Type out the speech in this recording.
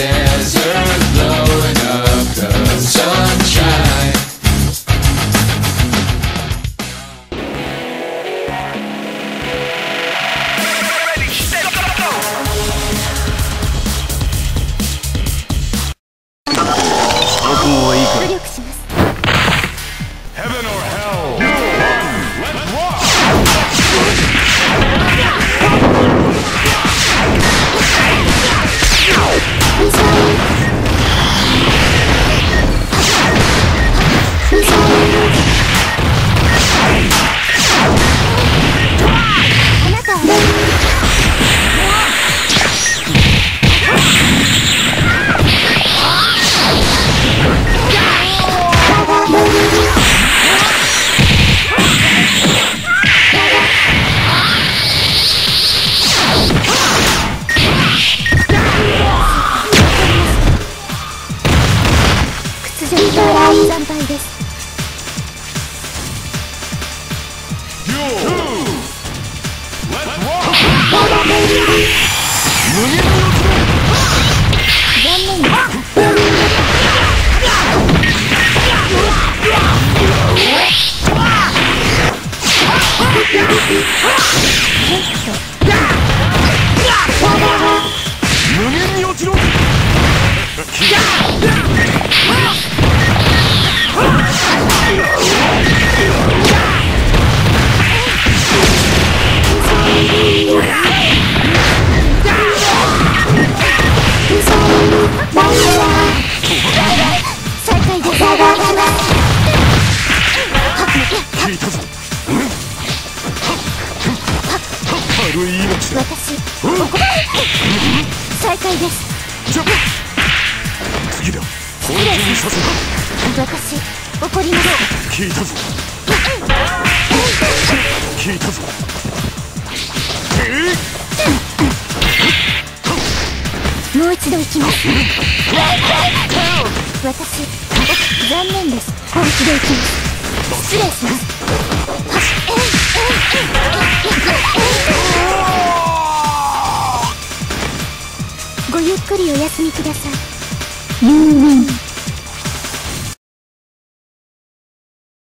desert, 瞬間ライ惨敗です残念私再開です。じゃ次だ本気にさせた私怒ります聞いたぞ聞いたぞもう一度行きます私残念です本気で行きます失礼しますりお休みください。ユーミン